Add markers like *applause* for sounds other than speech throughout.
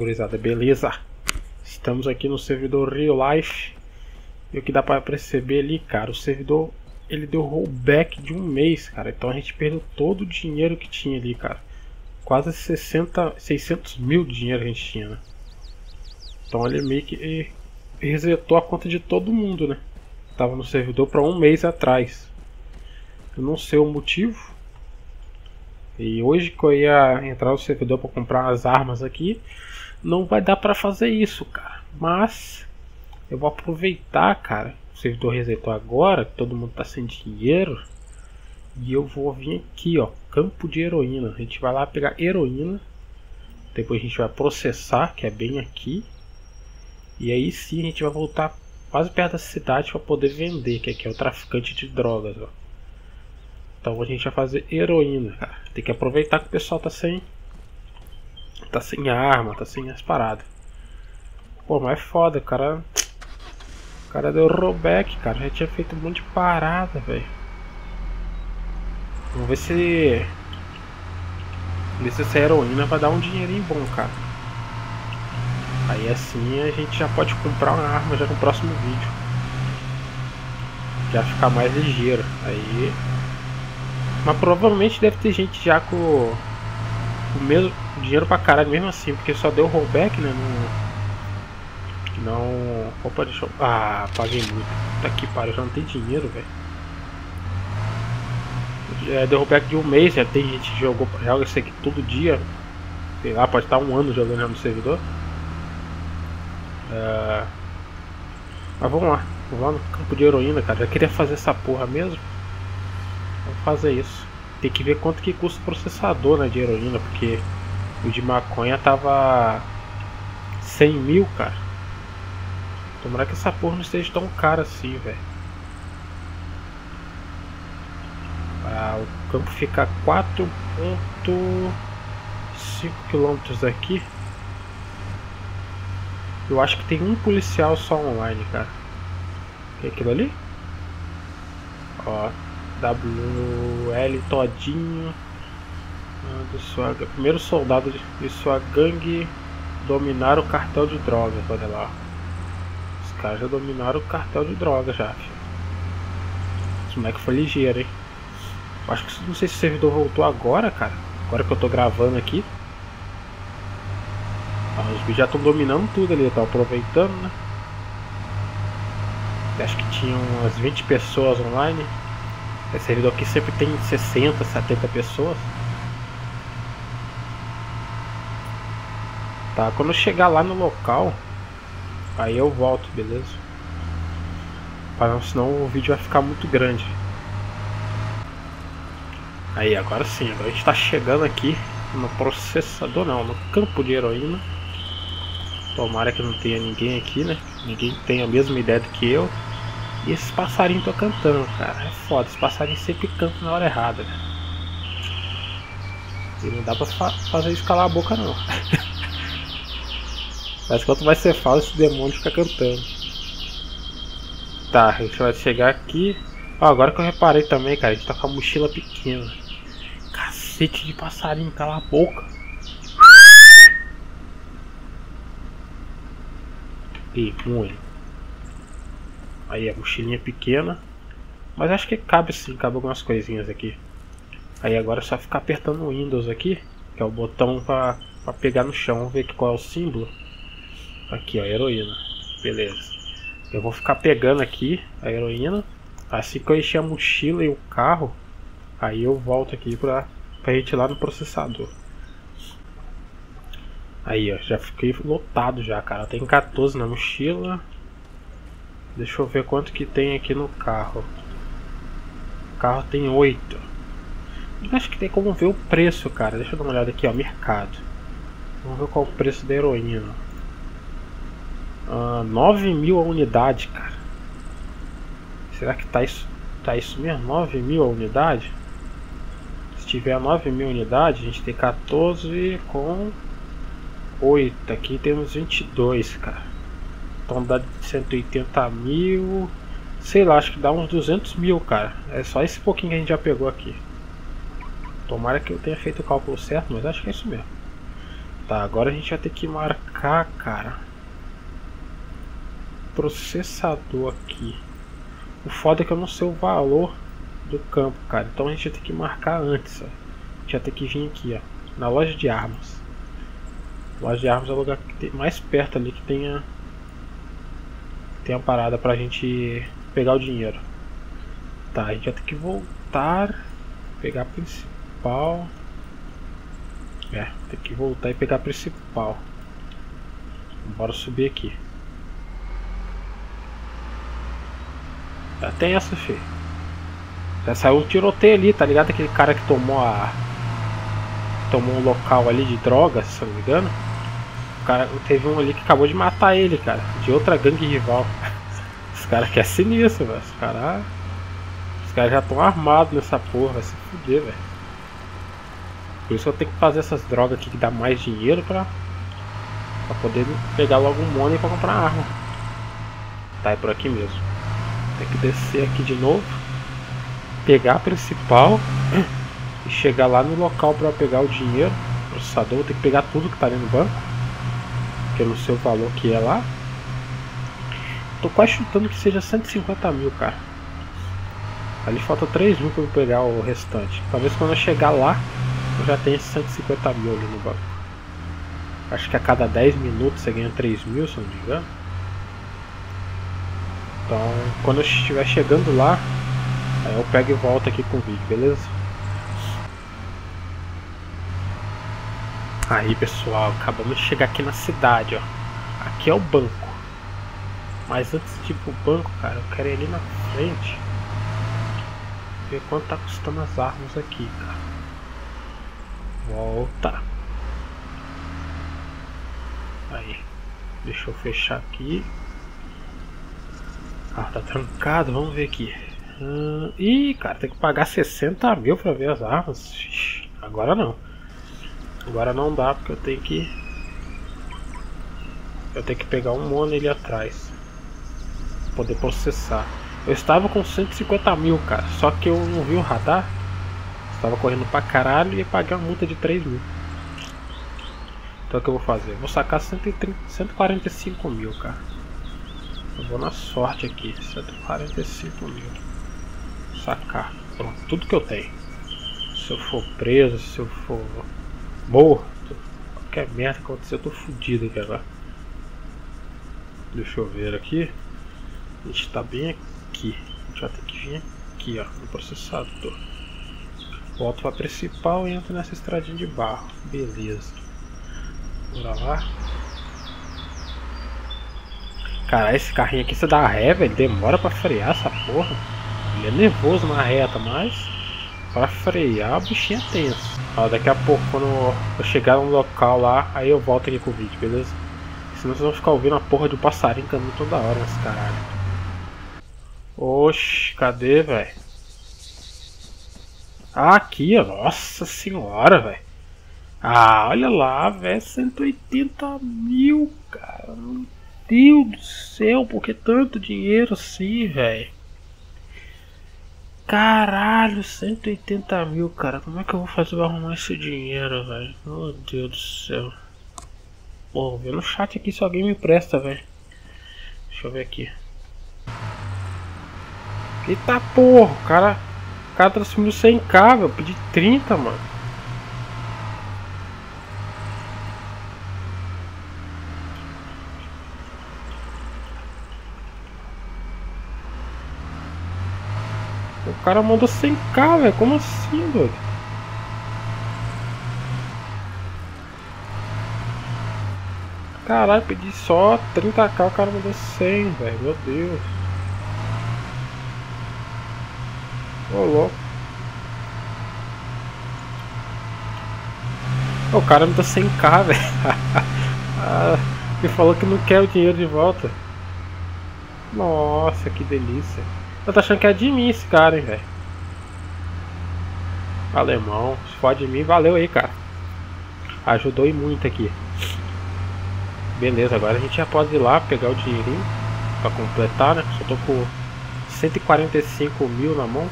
gurizada, beleza? Estamos aqui no servidor Real Life E o que dá pra perceber ali, cara, o servidor ele deu rollback de um mês, cara Então a gente perdeu todo o dinheiro que tinha ali, cara Quase 60, 600 mil de dinheiro a gente tinha, né? Então ele meio que resetou a conta de todo mundo, né? Tava no servidor para um mês atrás Eu não sei o motivo e hoje que eu ia entrar no servidor para comprar as armas aqui, não vai dar para fazer isso, cara. Mas eu vou aproveitar, cara. O servidor resetou agora, todo mundo tá sem dinheiro. E eu vou vir aqui, ó, campo de heroína. A gente vai lá pegar heroína. Depois a gente vai processar, que é bem aqui. E aí sim a gente vai voltar quase perto da cidade para poder vender, que aqui é o traficante de drogas, ó. Então a gente vai fazer heroína, cara. Tem que aproveitar que o pessoal tá sem. Tá sem arma, tá sem as paradas. Pô, mas é foda, o cara. O cara deu rollback, cara. Já tinha feito um monte de parada, velho. Vamos ver se. Ver se essa heroína vai dar um dinheirinho bom, cara. Aí assim a gente já pode comprar uma arma já no próximo vídeo. Já ficar mais ligeiro. Aí mas provavelmente deve ter gente já com o mesmo dinheiro pra caralho mesmo assim, porque só deu rollback, né? Não. Não. Opa, deixa eu. Ah, paguei muito. Tá aqui, para, já não tem dinheiro, velho. É, deu rollback de um mês, já tem gente que jogou, joga isso aqui todo dia. Sei lá, pode estar um ano jogando no servidor. É... Mas vamos lá, vamos lá no campo de heroína, cara. Já queria fazer essa porra mesmo. Vamos fazer isso. Tem que ver quanto que custa o processador né, de heroína, porque o de maconha tava 100 mil, cara. Tomara que essa porra não esteja tão cara assim, velho. Ah, o campo fica 4.5 km daqui. Eu acho que tem um policial só online, cara. Que é aquilo ali? Ó. WL Todinho ah, de sua, primeiro soldado de, sua gangue dominar o cartel de drogas, olha lá. Os caras já dominaram o cartel de drogas já, filho. Esse moleque foi ligeiro, hein? Acho que não sei se o servidor voltou agora, cara. Agora que eu tô gravando aqui. Ah, os bichos já estão dominando tudo ali, eu aproveitando, né? Acho que tinham umas 20 pessoas online. Esse servidor aqui sempre tem 60, 70 pessoas. Tá, quando chegar lá no local, aí eu volto, beleza? Para senão o vídeo vai ficar muito grande. Aí, agora sim, agora a gente está chegando aqui no processador, não, no campo de heroína. Tomara que não tenha ninguém aqui, né? Ninguém tem a mesma ideia do que eu. E esses passarinhos estão cantando, cara. É foda, esses passarinhos sempre cantam na hora errada, né? E não dá pra fa fazer isso calar a boca, não. *laughs* Mas quanto mais você fala, esse demônio fica cantando. Tá, a gente vai chegar aqui. Ó, agora que eu reparei também, cara, a gente tá com a mochila pequena. Cacete de passarinho, cala a boca. E muito. Aí a mochilinha pequena. Mas acho que cabe sim, cabe algumas coisinhas aqui. Aí agora é só ficar apertando o Windows aqui, que é o botão para pegar no chão. Ver qual é o símbolo. Aqui, ó, heroína. Beleza. Eu vou ficar pegando aqui a heroína. Assim que eu encher a mochila e o carro, aí eu volto aqui pra, pra gente ir lá no processador. Aí, ó, já fiquei lotado já, cara. Tem 14 na mochila. Deixa eu ver quanto que tem aqui no carro. O carro tem 8. Acho que tem como ver o preço, cara. Deixa eu dar uma olhada aqui, ó, mercado. Vamos ver qual é o preço da heroína. Uh, 9 mil a unidade, cara. Será que tá isso, tá isso mesmo? 9 mil a unidade? Se tiver 9 mil unidades, a gente tem 14 com 8. Aqui temos 22, cara. Então dá 180 mil. Sei lá, acho que dá uns 200 mil, cara. É só esse pouquinho que a gente já pegou aqui. Tomara que eu tenha feito o cálculo certo, mas acho que é isso mesmo. Tá, agora a gente vai ter que marcar, cara. Processador aqui. O foda é que eu não sei o valor do campo, cara. Então a gente vai ter que marcar antes, ó. A gente vai ter que vir aqui, ó. Na loja de armas. Loja de armas é o lugar que tem, mais perto ali que tenha tem a parada pra gente pegar o dinheiro. Tá, a gente vai ter que voltar, pegar a principal. É, tem que voltar e pegar a principal. Bora subir aqui. Já tem essa, feia. Já saiu um tiroteio ali, tá ligado? Aquele cara que tomou a. Tomou um local ali de drogas, se não me engano. O cara, teve um ali que acabou de matar ele, cara. De outra gangue rival. Os caras que é sinistro, velho. Os caras. Os caras já estão armados nessa porra, vai se fuder, velho. Por isso eu tenho que fazer essas drogas aqui que dá mais dinheiro pra, pra poder pegar logo um money pra comprar arma. Tá, é por aqui mesmo. Tem que descer aqui de novo. Pegar a principal. E chegar lá no local pra pegar o dinheiro. Processador, tem que pegar tudo que tá ali no banco. Que eu não sei o valor que é lá. Tô quase chutando que seja 150 mil, cara. Ali falta 3 mil pra eu pegar o restante. Talvez quando eu chegar lá, eu já tenha 150 mil ali no banco. Acho que a cada 10 minutos você ganha 3 mil, se não me engano. Então, quando eu estiver chegando lá, aí eu pego e volto aqui com o vídeo, beleza? Aí pessoal, acabamos de chegar aqui na cidade, ó. Aqui é o banco. Mas antes de ir pro banco, cara, eu quero ir ali na frente. Ver quanto tá custando as armas aqui, cara. Volta. Aí. Deixa eu fechar aqui. Ah, tá trancado, vamos ver aqui. Hum, ih, cara, tem que pagar 60 mil pra ver as armas. agora não. Agora não dá porque eu tenho que. Eu tenho que pegar um mono ali atrás poder processar. Eu estava com 150 mil, cara, só que eu não vi o radar. Estava correndo pra caralho e ia pagar uma multa de 3 mil. Então o que eu vou fazer? vou sacar 130, 145 mil, cara. Eu vou na sorte aqui, 145 mil. Sacar. Pronto, tudo que eu tenho. Se eu for preso, se eu for morto, qualquer merda que acontecer, eu tô fudido aqui agora. Deixa eu ver aqui. A gente está bem aqui. A gente vai ter que vir aqui, ó, no processador. Volto para principal e entro nessa estradinha de barro. Beleza. Bora lá. Cara, esse carrinho aqui você dá ré, velho. Demora pra frear essa porra. Ele é nervoso na reta, mas para frear o bichinho é tenso. Ó, daqui a pouco, quando eu chegar no local lá, aí eu volto aqui com o vídeo, beleza? Senão vocês vão ficar ouvindo a porra de um passarinho cantando toda hora nesse caralho. Oxe, cadê, velho? Ah, aqui, ó. Nossa senhora, velho. Ah, olha lá, velho. 180 mil, cara. Meu Deus do céu, por que tanto dinheiro assim, velho? Caralho, 180 mil, cara. Como é que eu vou fazer pra arrumar esse dinheiro, velho? Meu Deus do céu. Pô, vê no chat aqui se alguém me presta, velho. Deixa eu ver aqui. Eita porra, o cara, o cara transferiu 100k, velho. Eu pedi 30, mano. O cara mandou 100k, velho. Como assim, doido? Caralho, pedi só 30k, o cara mandou 100, velho. Meu Deus. Ô louco. O cara me dá 100k, *laughs* velho. ah, me falou que não quer o dinheiro de volta. Nossa, que delícia. Eu tô achando que é de mim esse cara, hein, velho. Alemão, se for de mim, valeu aí, cara. Ajudou e muito aqui. Beleza, agora a gente já pode ir lá pegar o dinheirinho pra completar, né? Só tô com 145 mil na mão.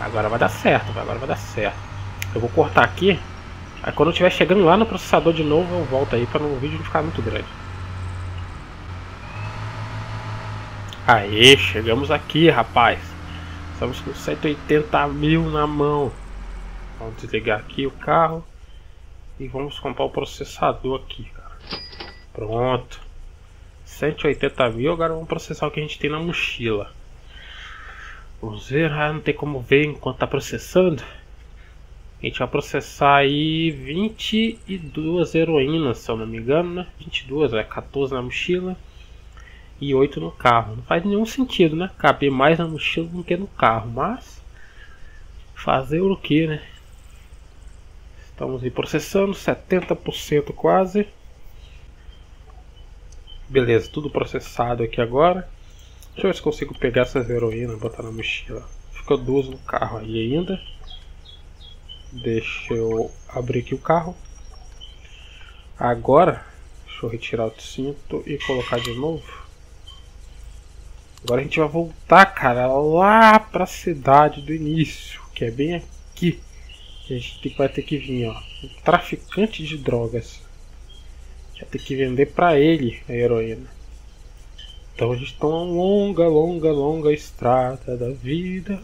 Agora vai dar certo, agora vai dar certo. Eu vou cortar aqui. Aí quando eu estiver chegando lá no processador de novo, eu volto aí para o vídeo não ficar muito grande. Aê, chegamos aqui, rapaz. Estamos com 180 mil na mão. Vamos desligar aqui o carro. E vamos comprar o processador aqui. Pronto. 180 mil, agora vamos processar o que a gente tem na mochila. Vamos ver, ah, não tem como ver enquanto tá processando. A gente vai processar aí 22 heroínas, se eu não me engano, né? 22, é 14 na mochila e 8 no carro. Não faz nenhum sentido, né? Caber mais na mochila do que no carro, mas fazer o que, né? Estamos aí processando 70% quase. Beleza, tudo processado aqui agora. Deixa eu ver se consigo pegar essas heroínas e botar na mochila. Ficou duas no carro aí ainda. Deixa eu abrir aqui o carro. Agora, deixa eu retirar o cinto e colocar de novo. Agora a gente vai voltar, cara, lá pra cidade do início, que é bem aqui. A gente vai ter que vir, ó. Um traficante de drogas. Vai ter que vender pra ele a heroína. Então a gente está uma longa, longa, longa estrada da vida.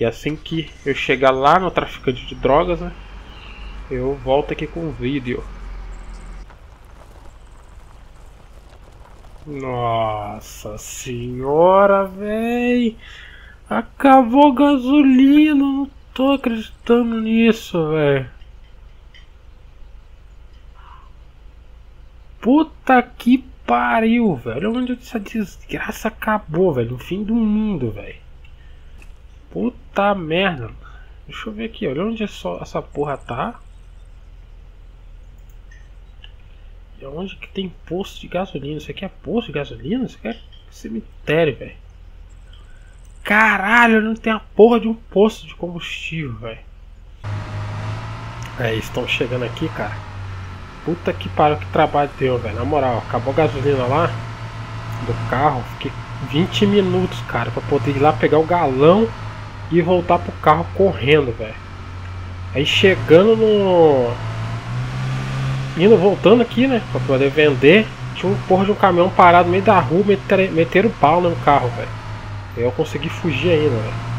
E assim que eu chegar lá no traficante de drogas, né? Eu volto aqui com o vídeo. Nossa senhora, véi! Acabou gasolina, não tô acreditando nisso, véi. Puta que pariu, velho. Onde essa desgraça acabou, velho? O fim do mundo, velho. Puta merda. Deixa eu ver aqui, olha onde essa porra tá. E onde que tem posto de gasolina? Isso aqui é posto de gasolina? Isso aqui é cemitério, velho. Caralho, não tem a porra de um posto de combustível, velho. É, estão chegando aqui, cara. Puta que pariu, que trabalho deu, velho. Na moral, acabou a gasolina lá do carro. Fiquei 20 minutos, cara, pra poder ir lá pegar o galão e voltar pro carro correndo, velho. Aí chegando no indo, voltando aqui, né? Pra poder vender. Tinha um porra de um caminhão parado no meio da rua, meter, meteram pau no carro, velho. Eu consegui fugir ainda, velho.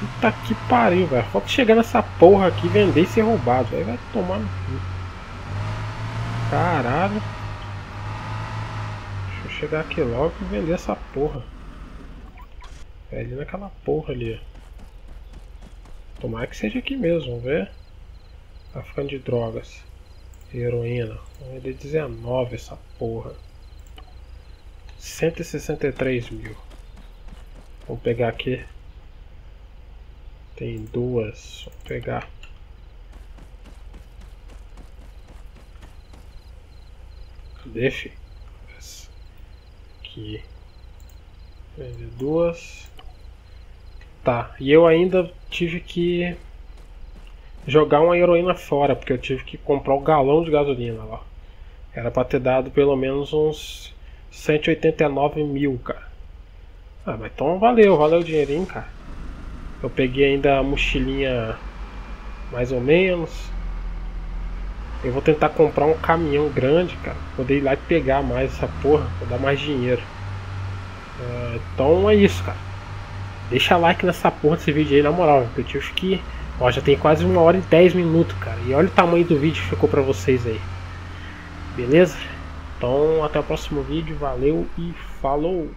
Puta que pariu, velho. Falta chegar nessa porra aqui, vender e ser roubado, velho. Vai tomar no cu. Caralho. Deixa eu chegar aqui logo e vender essa porra. É ali naquela porra ali. Tomara que seja aqui mesmo, vamos ver. Tá ficando de drogas. Heroína. Vamos vender 19 essa porra. 163 mil. Vou pegar aqui. Tem duas. Vou pegar. Essa aqui. Vende duas. Tá. E eu ainda tive que jogar uma heroína fora, porque eu tive que comprar um galão de gasolina lá. Era pra ter dado pelo menos uns 189 mil, cara. Ah, mas então valeu, valeu o dinheirinho, cara. Eu peguei ainda a mochilinha mais ou menos. Eu vou tentar comprar um caminhão grande, cara. Poder ir lá e pegar mais essa porra, pra dar mais dinheiro. Uh, então é isso, cara. Deixa like nessa porra desse vídeo aí, na moral. Eu tive que Ó, já tem quase uma hora e 10 minutos, cara. E olha o tamanho do vídeo que ficou pra vocês aí. Beleza? Então, até o próximo vídeo. Valeu e falou!